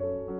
you.